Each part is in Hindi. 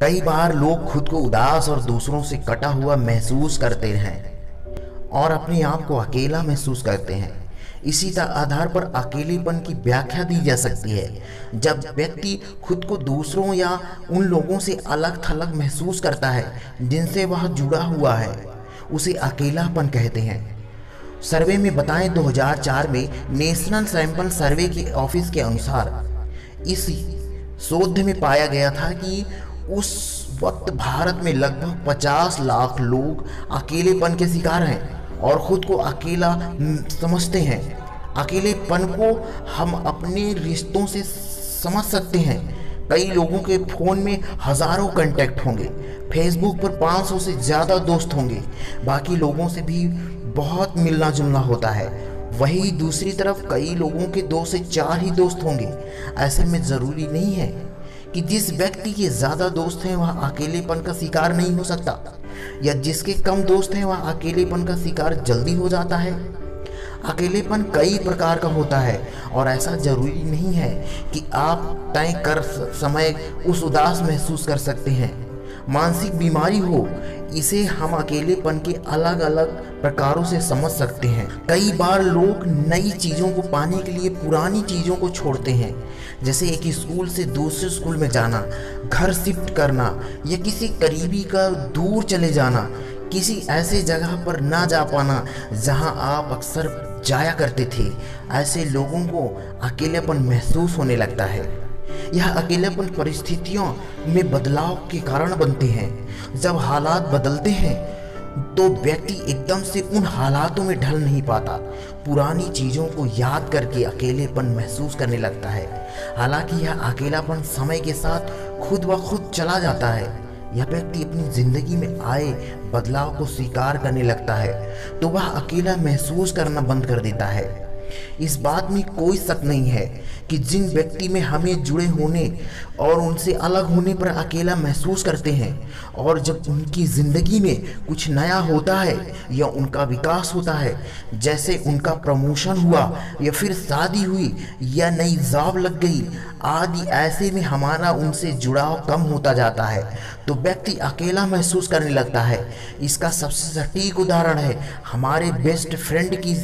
कई बार लोग खुद को उदास और दूसरों से कटा हुआ महसूस करते हैं और अपने आप को अकेला महसूस करते हैं। इसी आधार पर अकेलेपन की व्याख्या दी जा सकती है। जब व्यक्ति खुद को दूसरों या उन लोगों से अलग थलग महसूस करता है, जिनसे वह जुड़ा हुआ है, उसे अकेलापन कहते हैं। सर्वे में बताएँ 2004 में नेशनल सैंपल सर्वे के ऑफ़िस के अनुसार इस शोध में पाया गया था कि उस वक्त भारत में लगभग 50 लाख लोग अकेलेपन के शिकार हैं और ख़ुद को अकेला समझते हैं। अकेलेपन को हम अपने रिश्तों से समझ सकते हैं। कई लोगों के फ़ोन में हज़ारों कंटेक्ट होंगे। फेसबुक पर 500 से ज़्यादा दोस्त होंगे। बाकी लोगों से भी बहुत मिलना जुलना होता है। वही दूसरी तरफ़ कई लोगों के दो से चार ही दोस्त होंगे। ऐसे में ज़रूरी नहीं है कि जिस व्यक्ति के ज़्यादा दोस्त हैं, वह अकेलेपन का शिकार नहीं हो सकता। या जिसके कम दोस्त हैं, वह अकेलेपन का शिकार जल्दी हो जाता है। अकेलेपन कई प्रकार का होता है, और ऐसा ज़रूरी नहीं है कि आप तय कर समय उस उदास महसूस कर सकते हैं। मानसिक बीमारी हो, इसे हम अकेलेपन के अलग अलग प्रकारों से समझ सकते हैं। कई बार लोग नई चीज़ों को पाने के लिए पुरानी चीज़ों को छोड़ते हैं, जैसे एक स्कूल से दूसरे स्कूल में जाना, घर शिफ्ट करना, या किसी करीबी का दूर चले जाना, किसी ऐसे जगह पर ना जा पाना, जहाँ आप अक्सर जाया करते थे। ऐसे लोगों को अकेलेपन महसूस होने लगता है। यह अकेलेपन परिस्थितियों में बदलाव के कारण बनते हैं। जब हालात बदलते हैं तो व्यक्ति एकदम से उन हालातों में ढल नहीं पाता। पुरानी चीज़ों को याद करके अकेलेपन महसूस करने लगता है। हालाँकि यह अकेलापन समय के साथ खुद ब खुद चला जाता है। यह व्यक्ति अपनी ज़िंदगी में आए बदलाव को स्वीकार करने लगता है तो वह अकेला महसूस करना बंद कर देता है। इस बात में कोई शक नहीं है कि जिन व्यक्ति में हमें जुड़े होने और उनसे अलग होने पर अकेला महसूस करते हैं और जब उनकी ज़िंदगी में कुछ नया होता है या उनका विकास होता है, जैसे उनका प्रमोशन हुआ या फिर शादी हुई या नई जॉब लग गई, आदि ऐसे में हमारा उनसे जुड़ाव कम होता जाता है। तो व्यक्ति अकेला महसूस करने लगता है। इसका सबसे सटीक उदाहरण है हमारे बेस्ट फ्रेंड की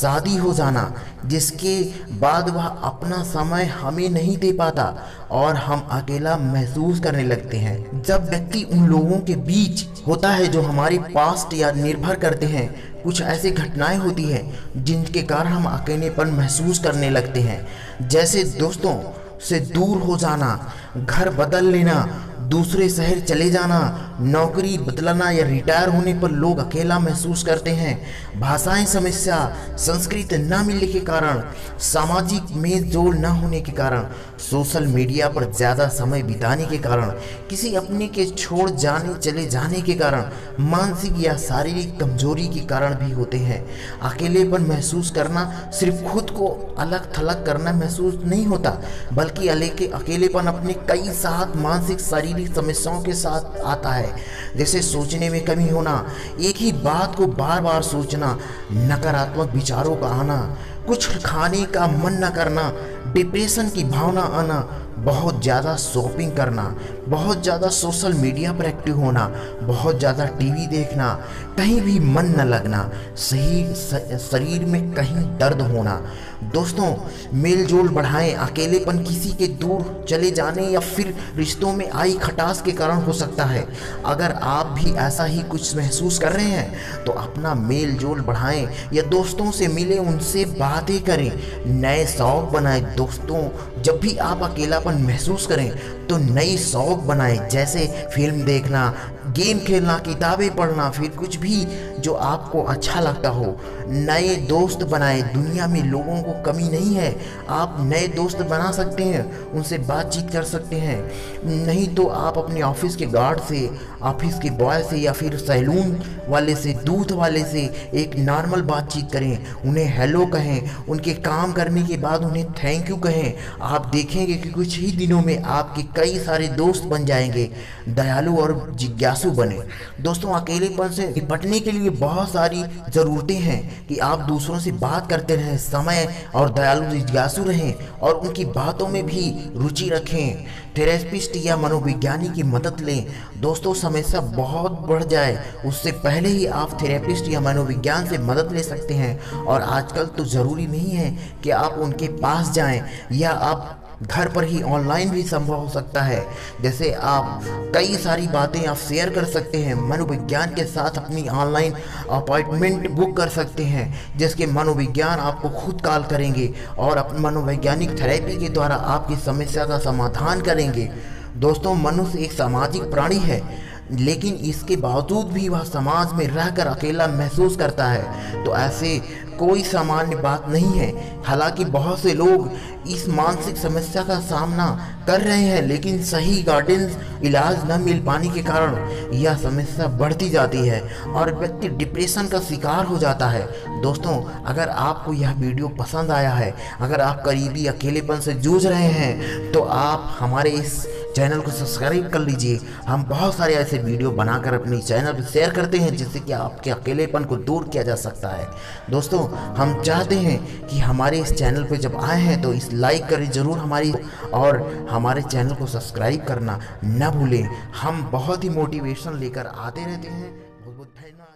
शादी हो जाना, जिसके बाद वह अपना समय हमें नहीं दे पाता और हम अकेला महसूस करने लगते हैं। जब व्यक्ति उन लोगों के बीच होता है जो हमारे पास्ट या निर्भर करते हैं, कुछ ऐसी घटनाएँ होती हैं, जिनके कारण हम अकेलेपन महसूस करने लगते हैं। जैसे दोस्तों से दूर हो जाना, घर बदल लेना दूसरे शहर चले जाना नौकरी बदलना या रिटायर होने पर लोग अकेला महसूस करते हैं। भाषाएँ समस्या, संस्कृत न मिलने के कारण, सामाजिक मेल जोल न होने के कारण, सोशल मीडिया पर ज़्यादा समय बिताने के कारण, किसी अपने के छोड़ जाने, चले जाने के कारण, मानसिक या शारीरिक कमज़ोरी के कारण भी होते हैं। अकेलेपन महसूस करना सिर्फ़ खुद को अलग थलग करना महसूस नहीं होता, बल्कि अकेलेपन अपने कई साथ मानसिक, शारीरिक समस्याओं के साथ आता है। जैसे सोचने में कमी होना, एक ही बात को बार बार सोचना, नकारात्मक विचारों का आना, कुछ खाने का मन न करना डिप्रेशन की भावना आना, बहुत ज़्यादा शॉपिंग करना, बहुत ज़्यादा सोशल मीडिया पर एक्टिव होना, बहुत ज़्यादा टीवी देखना, कहीं भी मन न लगना, सही शरीर में कहीं दर्द होना दोस्तों मेल जोल बढ़ाएँ, अकेलेपन किसी के दूर चले जाने या फिर रिश्तों में आई खटास के कारण हो सकता है। अगर आप भी ऐसा ही कुछ महसूस कर रहे हैं तो अपना मेल जोल बढ़ाएँ या दोस्तों से मिले, उनसे बातें करें। नए शौक बनाएँ। दोस्तों, जब भी आप अकेलापन महसूस करें तो नई शौक बनाएँ। जैसे फ़िल्म देखना गेम खेलना, किताबें पढ़ना, फिर कुछ भी जो आपको अच्छा लगता हो। नए दोस्त बनाए। दुनिया में लोगों को कमी नहीं है। आप नए दोस्त बना सकते हैं, उनसे बातचीत कर सकते हैं। नहीं तो आप अपने ऑफ़िस के गार्ड से, ऑफ़िस के बॉय से या फिर सैलून वाले से दूध वाले से एक नॉर्मल बातचीत करें। उन्हें हेलो कहें। उनके काम करने के बाद उन्हें थैंक यू कहें। आप देखेंगे कि कुछ ही दिनों में आपके कई सारे दोस्त बन जाएँगे। दयालु और जिज्ञासु बने। दोस्तों, अकेलेपन से निपटने के लिए लिए बहुत सारी ज़रूरतें हैं कि आप दूसरों से बात करते रहें, समय और दयालु जिज्ञासु रहें और उनकी बातों में भी रुचि रखें। थेरेपिस्ट या मनोविज्ञानी की मदद लें। दोस्तों समस्या बहुत बढ़ जाए, उससे पहले ही आप थेरेपिस्ट या मनोविज्ञान से मदद ले सकते हैं। और आजकल तो ज़रूरी नहीं है कि आप उनके पास जाएँ या आप घर पर ही ऑनलाइन भी संभव हो सकता है। जैसे आप कई सारी बातें आप शेयर कर सकते हैं। मनोविज्ञान के साथ अपनी ऑनलाइन अपॉइंटमेंट बुक कर सकते हैं, जिसके मनोविज्ञान आपको खुद कॉल करेंगे और अपने मनोवैज्ञानिक थेरेपी के द्वारा आपकी समस्या का समाधान करेंगे। दोस्तों, मनुष्य एक सामाजिक प्राणी है। लेकिन इसके बावजूद भी वह समाज में रहकर अकेला महसूस करता है। तो ऐसे कोई सामान्य बात नहीं है। हालाँकि बहुत से लोग इस मानसिक समस्या का सामना कर रहे हैं, लेकिन सही गाइडेंस इलाज न मिल पाने के कारण यह समस्या बढ़ती जाती है और व्यक्ति डिप्रेशन का शिकार हो जाता है। दोस्तों, अगर आपको यह वीडियो पसंद आया है, अगर आप करीबी अकेलेपन से जूझ रहे हैं तो आप हमारे इस चैनल को सब्सक्राइब कर लीजिए। हम बहुत सारे ऐसे वीडियो बनाकर अपनी चैनल पर शेयर करते हैं, जिससे कि आपके अकेलेपन को दूर किया जा सकता है। दोस्तों, हम चाहते हैं कि हमारे इस चैनल पर जब आए हैं तो इस लाइक करें, ज़रूर हमारी और हमारे चैनल को सब्सक्राइब करना न भूलें। हम बहुत ही मोटिवेशन लेकर आते रहते हैं। बहुत बहुत धन्यवाद।